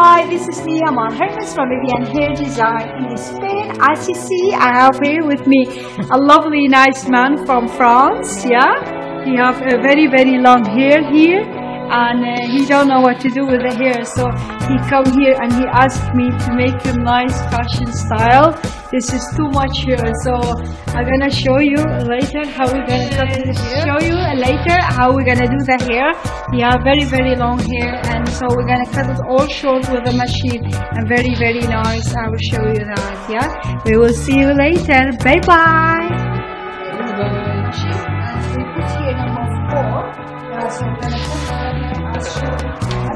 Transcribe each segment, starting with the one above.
Hi, this is Amal Hermuz from Vivian Hair Design in Spain. As you see, I have here with me a lovely, nice man from France. Yeah, he have a very, very long hair here, and uh, he don't know what to do with the hair. So he come here and he asked me to make him nice fashion style. This is too much here, so I'm gonna show you later how we're gonna cut. Show you later how we're gonna do the hair. Have very, very long hair, and so we're gonna cut it all short with a machine and very, very nice. I will show you that. Yeah, we will see you later. Bye bye. And we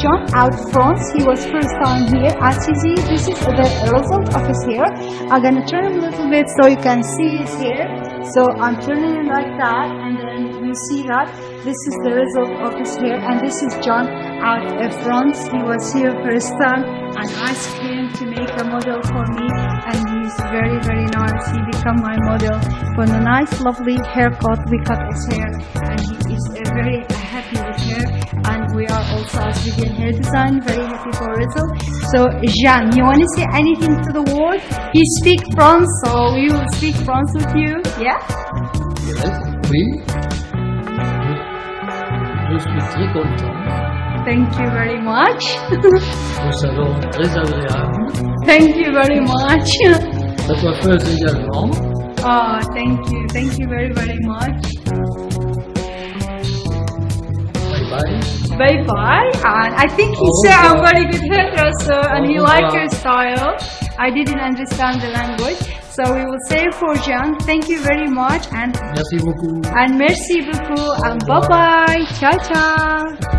John out front. He was first time here. See, this is the result of his hair. I'm gonna turn him a little bit so you can see his hair. So I'm turning it like that, and then you see that this is the result of his hair. And this is John out front. He was here first time, and asked him to make a model for me, and very very nice. He become my model for a nice lovely haircut. We cut his hair, and he is uh, very happy with hair. And we are also as Vivian Hair Design very happy for result. So Jean, you want to say anything to the world? You speak France, so we will speak France with you. Yeah. Yes, oui. Je, suis très content. Thank you very much. Salon très agréable. thank you very much. La coiffeuse également. Oh, thank you. Thank you very very much. Bye bye. Bye bye. And I think he Au said I'm very good hairdresser and oh, he Au liked your style. I didn't understand the language. So we will say for Jean, thank you very much and Merci beaucoup. and merci beaucoup and bye bye. Ciao ciao.